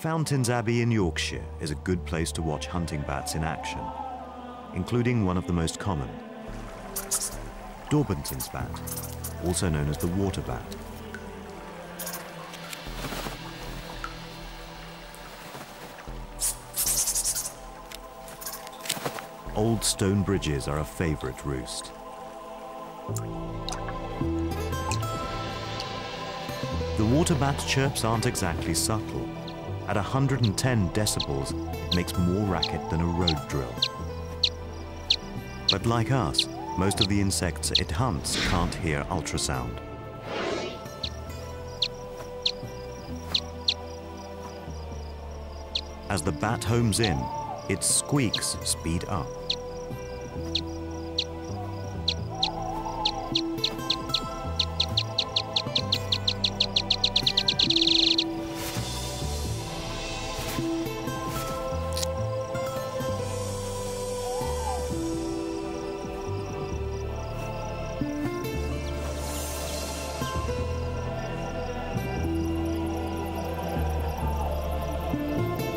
Fountains Abbey in Yorkshire is a good place to watch hunting bats in action, including one of the most common, Daubenton's bat, also known as the water bat. Old stone bridges are a favorite roost. The water bat's chirps aren't exactly subtle. At 110 decibels, it makes more racket than a road drill. But like us, most of the insects it hunts can't hear ultrasound. As the bat homes in, its squeaks speed up.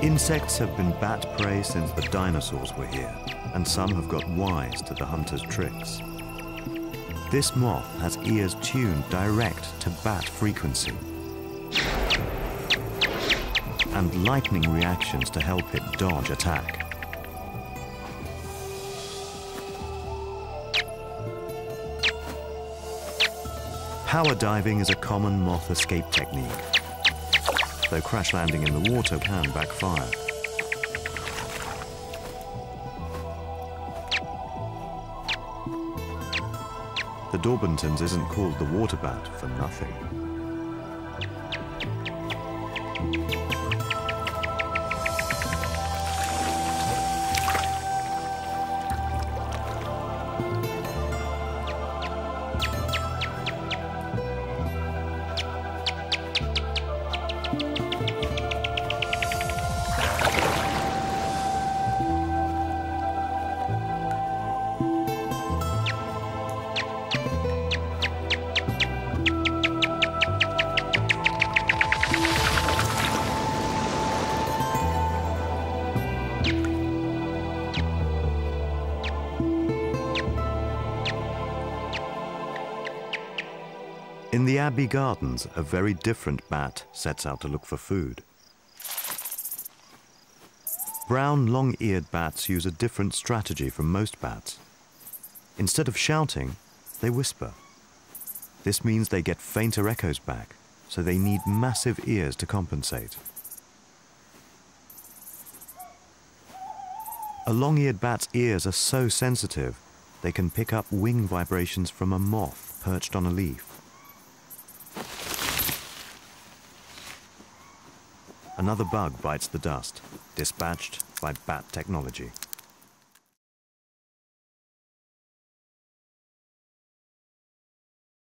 Insects have been bat prey since the dinosaurs were here, and some have got wise to the hunter's tricks. This moth has ears tuned direct to bat frequency and lightning reactions to help it dodge attack. Power diving is a common moth escape technique though crash landing in the water can backfire. The Daubentons isn't called the water bat for nothing. In the Abbey Gardens, a very different bat sets out to look for food. Brown long-eared bats use a different strategy from most bats. Instead of shouting, they whisper. This means they get fainter echoes back, so they need massive ears to compensate. A long-eared bat's ears are so sensitive, they can pick up wing vibrations from a moth perched on a leaf. Another bug bites the dust, dispatched by bat technology.